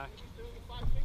back.